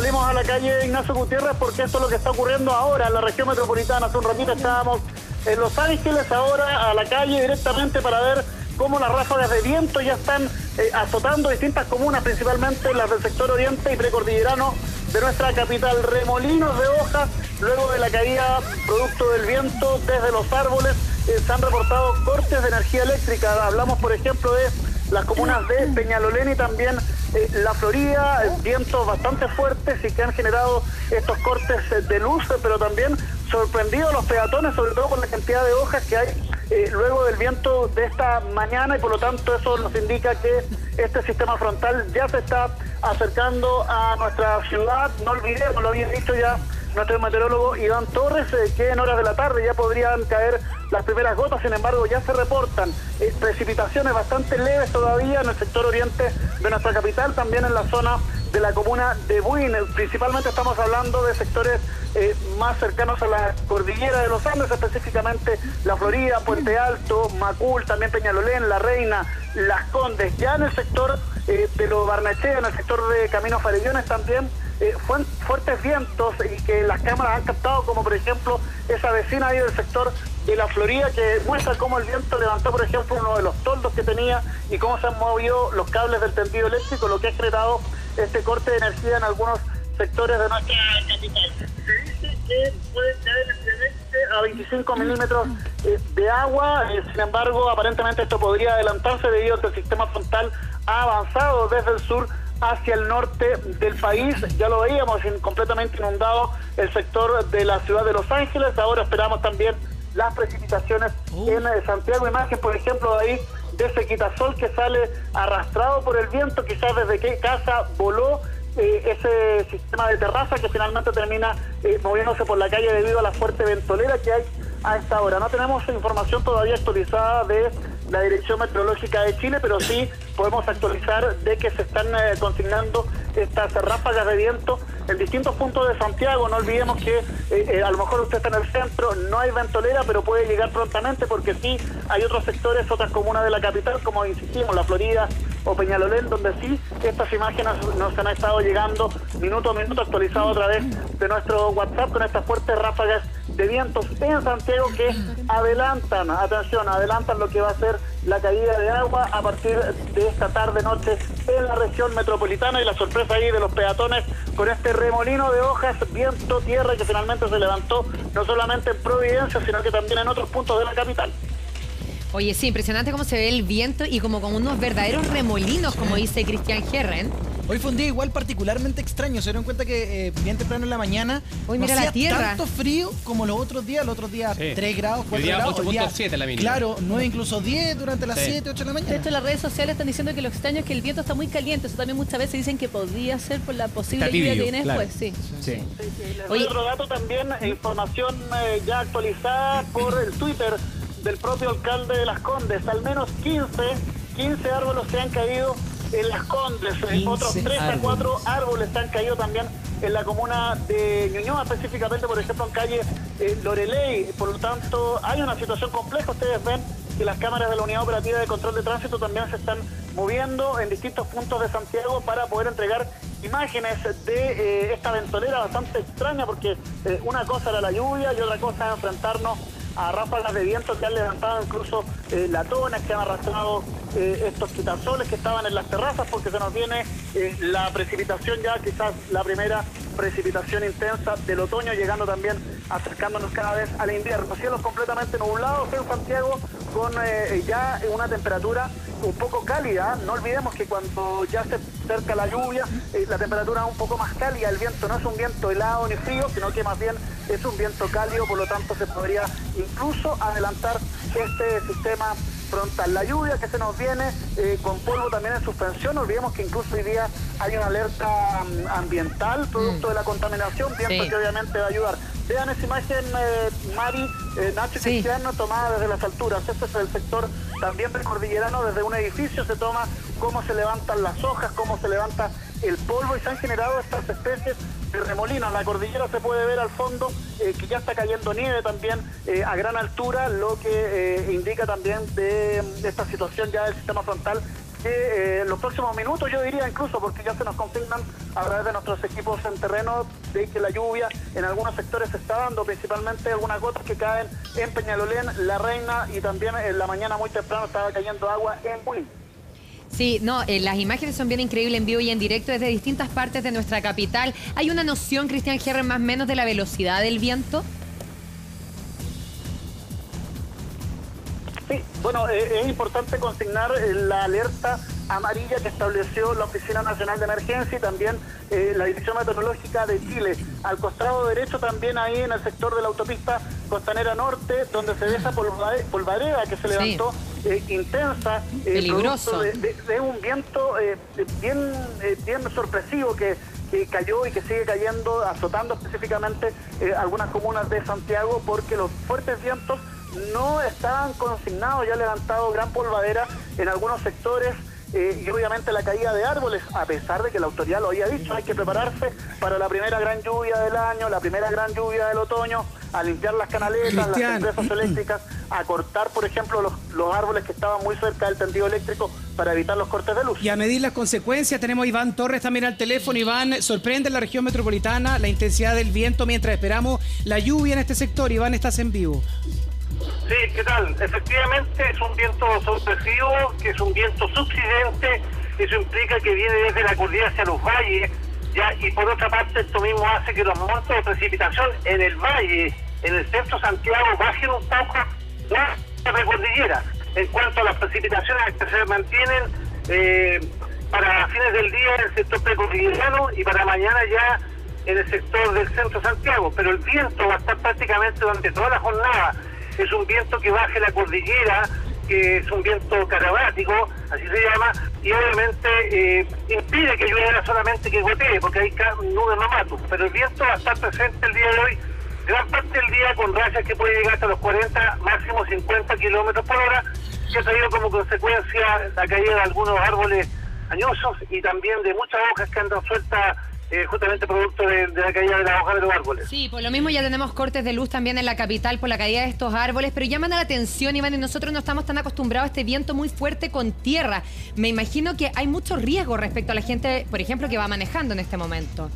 salimos a la calle Ignacio Gutiérrez porque esto es lo que está ocurriendo ahora en la región metropolitana. Hace un ratito estábamos en Los Ángeles, ahora a la calle directamente para ver cómo las ráfagas de viento ya están eh, azotando distintas comunas, principalmente las del sector oriente y precordillerano de nuestra capital. Remolinos de hojas, luego de la caída producto del viento desde los árboles, eh, se han reportado cortes de energía eléctrica. Hablamos, por ejemplo, de las comunas de Peñalolén y también eh, La Florida, vientos bastante fuertes y que han generado estos cortes de luz, pero también sorprendido a los peatones, sobre todo por la cantidad de hojas que hay eh, luego del viento de esta mañana y por lo tanto eso nos indica que este sistema frontal ya se está acercando a nuestra ciudad. No olvidemos, lo había dicho ya nuestro meteorólogo Iván Torres, eh, que en horas de la tarde ya podrían caer las primeras gotas, sin embargo ya se reportan eh, precipitaciones bastante leves todavía en el sector oriente de nuestra capital, también en la zona de la comuna de Buin. Principalmente estamos hablando de sectores eh, más cercanos a la cordillera de los Andes, específicamente La Florida, Puente Alto, Macul, también Peñalolén, La Reina, Las Condes. Ya en el sector eh, de los Barnechea, en el sector de Caminos Farellones también eh, fuertes vientos y que las cámaras han captado, como por ejemplo esa vecina ahí del sector de la Florida que muestra cómo el viento levantó, por ejemplo, uno de los toldos que tenía y cómo se han movido los cables del tendido eléctrico, lo que ha generado este corte de energía en algunos sectores de nuestra capital. Se dice que puede caer a 25 milímetros eh, de agua, eh, sin embargo, aparentemente esto podría adelantarse debido a que el sistema frontal ha avanzado desde el sur hacia el norte del país. Ya lo veíamos completamente inundado el sector de la ciudad de Los Ángeles. Ahora esperamos también las precipitaciones en eh, Santiago. Imagen, por ejemplo, de ahí de ese quitasol que sale arrastrado por el viento, quizás desde qué casa voló eh, ese sistema de terraza que finalmente termina eh, moviéndose por la calle debido a la fuerte ventolera que hay a esta hora. No tenemos información todavía actualizada de la Dirección Meteorológica de Chile, pero sí podemos actualizar de que se están eh, consignando estas ráfagas de viento en distintos puntos de Santiago. No olvidemos que eh, eh, a lo mejor usted está en el centro, no hay ventolera, pero puede llegar prontamente porque sí hay otros sectores, otras comunas de la capital, como insistimos, la Florida o Peñalolén, donde sí estas imágenes nos han estado llegando minuto a minuto actualizado a través de nuestro WhatsApp con estas fuertes ráfagas de vientos en Santiago que adelantan, atención, adelantan lo que va a ser la caída de agua a partir de esta tarde noche en la región metropolitana y la sorpresa ahí de los peatones con este remolino de hojas, viento, tierra que finalmente se levantó no solamente en Providencia, sino que también en otros puntos de la capital. Oye, sí, impresionante cómo se ve el viento y como con unos verdaderos remolinos, como dice Cristian Herren. Hoy fue un día igual particularmente extraño. Se dieron cuenta que eh, bien temprano en la mañana Hoy no hacía la tierra. tanto frío como los otros días. Los otros días 3 grados, 4 día grados. 8.7 la mínima. Claro, 9 incluso 10 durante las 7, 8 de la mañana. De hecho, las redes sociales están diciendo que lo extraño es que el viento está muy caliente. Eso también muchas veces dicen que podría ser por la posible Está lluvia que tibio, viene claro. después. Sí. Sí. Les doy Oye. otro dato también, eh, información eh, ya actualizada por el Twitter del propio alcalde de Las Condes. Al menos 15, 15 árboles se han caído en Las Condes. 15 Otros 3 a 4 árboles han caído también en la comuna de Ñuñoa, específicamente, por ejemplo, en calle eh, Loreley. Por lo tanto, hay una situación compleja. Ustedes ven que las cámaras de la Unidad Operativa de Control de Tránsito también se están moviendo en distintos puntos de Santiago para poder entregar imágenes de eh, esta ventolera bastante extraña porque eh, una cosa era la lluvia y otra cosa era enfrentarnos a ráfagas de viento que han levantado incluso eh, latones, que han arrastrado eh, estos quitasoles que estaban en las terrazas porque se nos viene eh, la precipitación ya, quizás la primera precipitación intensa del otoño, llegando también acercándonos cada vez al invierno. Cielos completamente nublados en Santiago con eh, ya una temperatura un poco cálida. No olvidemos que cuando ya se acerca la lluvia, eh, la temperatura es un poco más cálida. El viento no es un viento helado ni frío, sino que más bien es un viento cálido, por lo tanto se podría incluso adelantar este sistema frontal. La lluvia que se nos viene eh, con polvo también en suspensión. No olvidemos que incluso hoy día hay una alerta mm, ambiental producto de la contaminación, viento Sí. que obviamente va a ayudar. Vean esa imagen, eh, Mari, eh, Nacho Sí. Cristiano, tomada desde las alturas. Este es el sector también precordillerano. Desde un edificio se toma cómo se levantan las hojas, cómo se levanta el polvo y se han generado estas especies de remolinos. La cordillera se puede ver al fondo eh, que ya está cayendo nieve también eh, a gran altura, lo que eh, indica también de, de esta situación ya del sistema frontal en los próximos minutos, yo diría incluso, porque ya se nos confirman a través de nuestros equipos en terreno de que la lluvia en algunos sectores se está dando, principalmente algunas gotas que caen en Peñalolén, La Reina y también en la mañana muy temprano estaba cayendo agua en Buin. Sí, no, eh, las imágenes son bien increíbles en vivo y en directo desde distintas partes de nuestra capital. ¿Hay una noción, Cristian Gerren, más o menos de la velocidad del viento? Sí, bueno, eh, es importante consignar eh, la alerta amarilla que estableció la Oficina Nacional de Emergencia y también eh, la Dirección Meteorológica de Chile. Al costado derecho también ahí en el sector de la autopista Costanera Norte, donde se ve esa polvade- polvareda que se levantó eh, intensa. eh, Peligroso. De, de- de un viento bien, bien sorpresivo que, que cayó y que sigue cayendo, azotando específicamente algunas comunas de Santiago porque los fuertes vientos no estaban consignados, ya ha levantado gran polvadera en algunos sectores eh, y obviamente la caída de árboles, a pesar de que la autoridad lo había dicho, hay que prepararse para la primera gran lluvia del año, la primera gran lluvia del otoño, a limpiar las canaletas, Cristian. las empresas eléctricas, a cortar, por ejemplo, los, los árboles que estaban muy cerca del tendido eléctrico para evitar los cortes de luz. Y a medir las consecuencias, tenemos a Iván Torres también al teléfono. Iván, sorprende en la región metropolitana la intensidad del viento mientras esperamos la lluvia en este sector. Iván, estás en vivo. Sí, ¿qué tal? Efectivamente es un viento sorpresivo, que es un viento subsidente, eso implica que viene desde la cordillera hacia los valles, ya, y por otra parte esto mismo hace que los montos de precipitación en el valle, en el centro de Santiago, bajen un poco la precordillera. En cuanto a las precipitaciones que se mantienen eh, para fines del día en el sector precordillerano y para mañana ya en el sector del centro de Santiago, pero el viento va a estar prácticamente durante toda la jornada. Es un viento que baje la cordillera, que es un viento carabático, así se llama, y obviamente eh, impide que llueva solamente que gotee, porque hay nubes mamatus, pero el viento va a estar presente el día de hoy, gran parte del día con rayas que puede llegar hasta los 40, máximo 50 kilómetros por hora, que ha traído como consecuencia la caída de algunos árboles añosos y también de muchas hojas que andan sueltas eh, justamente producto de, de la caída de las hojas de los árboles. Sí, por lo mismo ya tenemos cortes de luz también en la capital por la caída de estos árboles, pero llaman a la atención, Iván, y nosotros no estamos tan acostumbrados a este viento muy fuerte con tierra. Me imagino que hay mucho riesgo respecto a la gente, por ejemplo, que va manejando en este momento.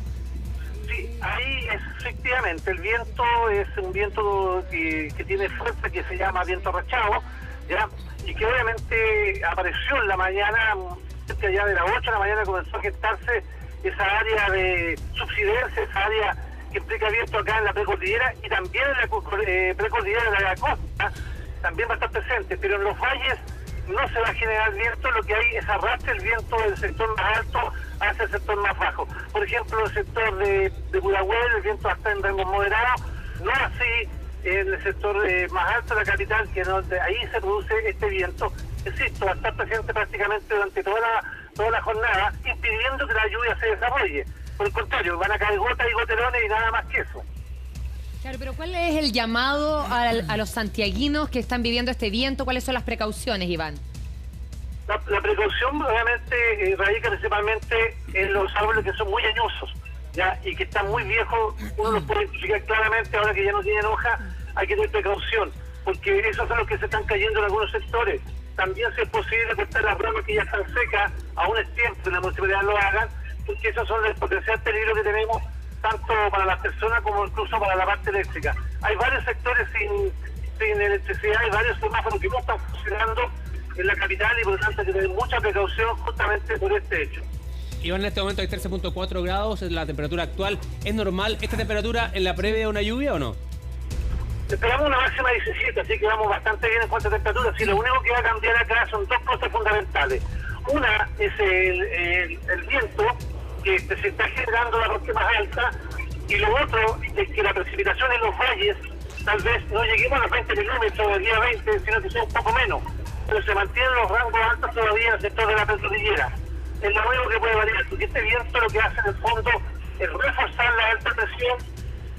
Sí, ahí es, efectivamente el viento es un viento que, que tiene fuerza que se llama viento rachado, ¿ya? y que obviamente apareció en la mañana, cerca ya de las 8 de la mañana comenzó a gestarse esa área de subsidencia, esa área que implica viento acá en la precordillera y también en la eh, precordillera de la costa, también va a estar presente, pero en los valles no se va a generar viento, lo que hay es arrastre el viento del sector más alto hacia el sector más bajo. Por ejemplo, el sector de, de el viento está en rango moderado, no así en el sector eh, más alto de la capital, que no, ahí se produce este viento. Insisto, va a estar presente prácticamente durante toda la, toda la jornada, impidiendo que la lluvia se desarrolle. Por el contrario, van a caer gotas y goterones y nada más que eso. Claro, pero ¿cuál es el llamado al- a, los santiaguinos que están viviendo este viento? ¿Cuáles son las precauciones, Iván? La, la precaución obviamente eh, radica principalmente en los árboles que son muy añosos ya y que están muy viejos, uno los puede identificar claramente ahora que ya no tienen hoja, hay que tener precaución, porque esos son los que se están cayendo en algunos sectores. También si es posible cortar las ramas que ya están secas, aún es tiempo que la municipalidad lo hagan, porque esos son el potencial peligro que tenemos tanto para las personas como incluso para la parte eléctrica. Hay varios sectores sin, sin electricidad, hay varios semáforos que no están funcionando en la capital y por lo tanto hay que tener mucha precaución justamente por este hecho. Iván, en este momento hay 13.4 grados, es la temperatura actual. ¿Es normal esta temperatura en la previa de una lluvia o no? Esperamos una máxima de 17, así que vamos bastante bien en cuanto a temperatura. Si lo único que va a cambiar acá son dos cosas fundamentales. Una es el, el- viento, que se está generando la parte más alta, y lo otro es que la precipitación en los valles tal vez no lleguemos a los 20 milímetros del día 20, sino que sea un poco menos. Pero se mantienen los rangos altos todavía en el sector de la petrolillera. Es lo único que puede variar, porque este viento lo que hace en el fondo es reforzar la alta presión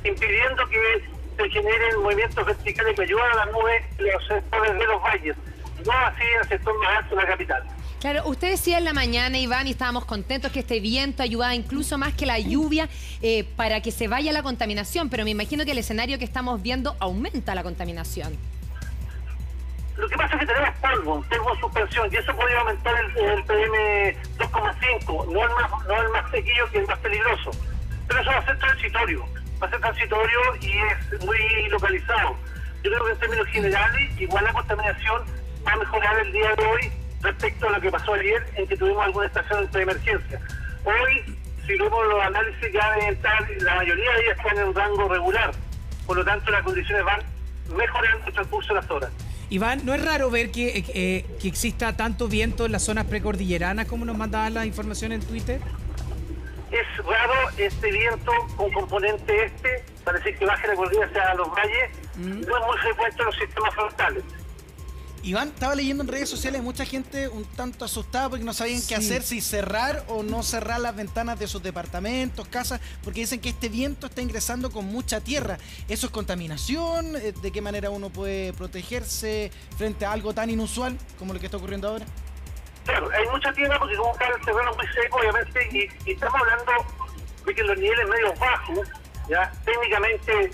impidiendo que se generen movimientos verticales que ayudan a las nubes en los sectores de los valles, no así en el sector más alto de la capital. Claro, usted decía en la mañana, Iván, y estábamos contentos que este viento ayudaba incluso más que la lluvia eh, para que se vaya la contaminación, pero me imagino que el escenario que estamos viendo aumenta la contaminación. Lo que pasa es que tenemos polvo, en suspensión, y eso podría aumentar el, el PM 2,5, no el más, no el más pequeño que el más peligroso. Pero eso va a ser transitorio, va a ser transitorio y es muy localizado. Yo creo que en términos generales, igual la contaminación va a mejorar el día de hoy respecto a lo que pasó ayer, en que tuvimos alguna estación de emergencia. Hoy, si vemos los análisis, ya deben estar, la mayoría de ellas están en un rango regular. Por lo tanto, las condiciones van mejorando el transcurso de las horas. Iván, ¿no es raro ver que, eh, que exista tanto viento en las zonas precordilleranas como nos mandaban la información en Twitter? Es raro este viento con componente este, para decir que baje la cordillera hacia los valles, no es muy frecuente en los sistemas frontales. Iván, estaba leyendo en redes sociales mucha gente un tanto asustada porque no sabían qué hacer, si cerrar o no cerrar las ventanas de sus departamentos, casas, porque dicen que este viento está ingresando con mucha tierra. ¿Eso es contaminación? Eh, ¿De qué manera uno puede protegerse frente a algo tan inusual como lo que está ocurriendo ahora? Claro, hay mucha tierra porque como está el terreno muy seco, obviamente, y, y estamos hablando de que los niveles medios bajos, ya técnicamente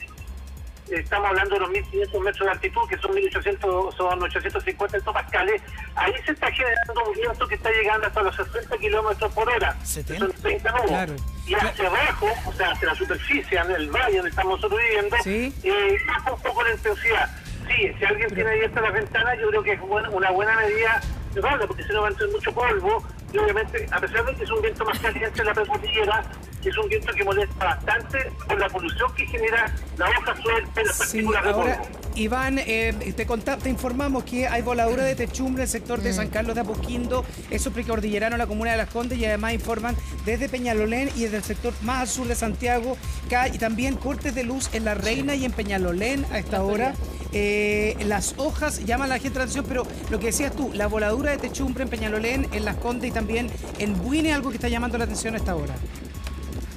estamos hablando de los 1500 metros de altitud, que son 1800, son 850 hectopascales, ahí se está generando un viento que está llegando hasta los 60 kilómetros por hora. 70. Son 30 nudos. Claro. Y hacia abajo, o sea, hacia la superficie, en el valle donde estamos nosotros viviendo, Sí. eh, baja un poco la intensidad. Sí, si alguien tiene abiertas las ventanas, yo creo que es una buena medida guarda, porque si no va a entrar mucho polvo, y obviamente, a pesar de que es un viento más caliente en la precordillera, es un viento que molesta bastante por la polución que genera la hoja suelta y las Sí, partículas de ahora, polvo. Iván, eh, te, conta- te informamos que hay voladura de techumbre en el sector de San Carlos de Apoquindo, eso precordillerano, la comuna de Las Condes, y además informan desde Peñalolén y desde el sector más al sur de Santiago, que hay también cortes de luz en La Reina y en Peñalolén a esta hora. Eh, las hojas llaman la gente la atención, pero lo que decías tú, la voladura de techumbre en Peñalolén, en Las Condes y también en Buine, algo que está llamando la atención a esta hora.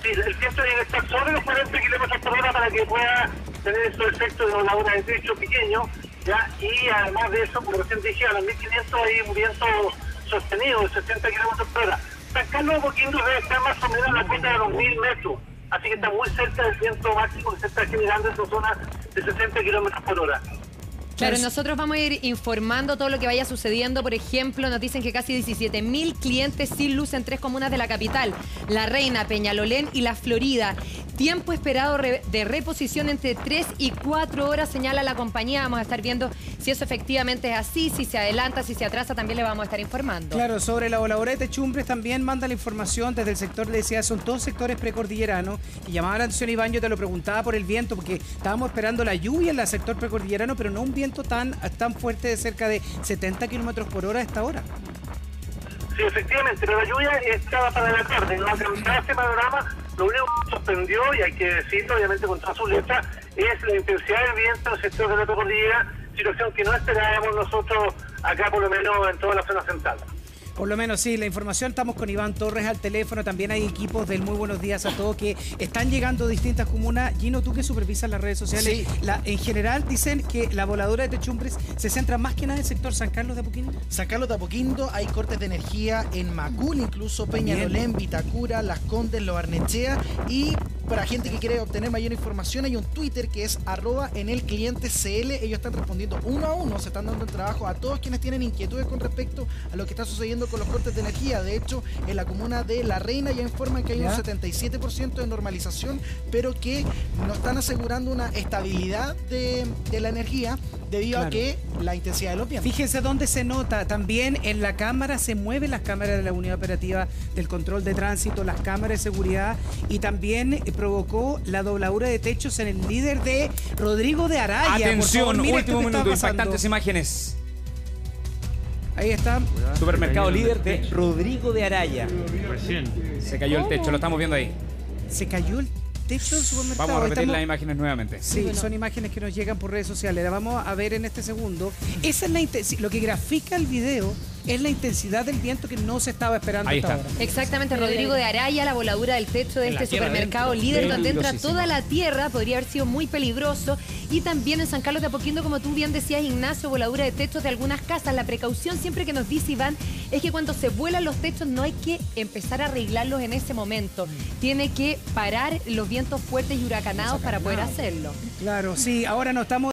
Sí, el viento debe estar sobre los 40 kilómetros por hora para que pueda tener esos efectos de voladura de techo pequeño, ¿ya? y además de eso, como recién dije, a los 1500 hay un viento sostenido de 60 kilómetros por hora. San Carlos de Apoquindo debe estar más o menos a la cuenta de los 1000 metros, así que está muy cerca del viento máximo que se está generando en esa zona de 60 kilómetros por hora. Claro, nosotros vamos a ir informando todo lo que vaya sucediendo. Por ejemplo, nos dicen que casi 17 mil clientes sin luz en tres comunas de la capital: La Reina, Peñalolén y La Florida. Tiempo esperado de reposición entre 3 y 4 horas, señala la compañía. Vamos a estar viendo si eso efectivamente es así, si se adelanta, si se atrasa, también le vamos a estar informando. Claro, sobre la voladora de techumbres también manda la información desde el sector, le decía, son todos sectores precordilleranos. Y llamaba la atención, Iván, yo te lo preguntaba por el viento, porque estábamos esperando la lluvia en el sector precordillerano, pero no un viento tan, tan fuerte de cerca de 70 kilómetros por hora a esta hora. Sí, efectivamente, pero la lluvia estaba para la tarde, no alcanzaba ese panorama. Lo único que sorprendió, y hay que decirlo obviamente con todas sus letras, es la intensidad del viento en el sector de la cordillera, situación que no esperábamos nosotros acá, por lo menos en toda la zona central. Por lo menos sí, la información estamos con Iván Torres al teléfono, también hay equipos del Muy Buenos Días a todos que están llegando a distintas comunas. Gino, tú que supervisas las redes sociales, Sí. la- en general dicen que la voladora de techumbres se centra más que nada en el sector San Carlos de Apoquindo. San Carlos de Apoquindo hay cortes de energía en Macul, incluso Peñalolén, Vitacura, Las Condes, Lo Barnechea y para gente que quiere obtener mayor información hay un Twitter que es arroba en el cliente CL. Ellos están respondiendo uno a uno, se están dando el trabajo a todos quienes tienen inquietudes con respecto a lo que está sucediendo con los cortes de energía. De hecho, en la comuna de La Reina ya informan que hay un 77% de normalización, pero que no están asegurando una estabilidad de, de la energía debido a que la intensidad de los vientos. Fíjense dónde se nota. También en la cámara se mueven las cámaras de la unidad operativa del control de tránsito, las cámaras de seguridad y también provocó la dobladura de techos en el líder de Rodrigo de Araya. Atención, favor, último minuto, impactantes imágenes. Ahí está. Supermercado líder de Rodrigo de Araya. Se cayó el techo, lo estamos viendo ahí. Se cayó el techo del supermercado. Vamos a repetir Estamos- las imágenes nuevamente. Sí, son imágenes que nos llegan por redes sociales. La vamos a ver en este segundo. Esa es la intensi- lo que grafica el video es la intensidad del viento que no se estaba esperando Ahí hasta está. ahora. Exactamente, Rodrigo de Araya, la voladura del techo de En este supermercado líder donde entra toda la tierra, podría haber sido muy peligroso. Y también en San Carlos de Apoquindo, como tú bien decías, Ignacio, voladura de techos de algunas casas. La precaución siempre que nos dice Iván es que cuando se vuelan los techos no hay que empezar a arreglarlos en ese momento. Tiene que parar los vientos fuertes y huracanados para poder hacerlo. Claro, sí, ahora no estamos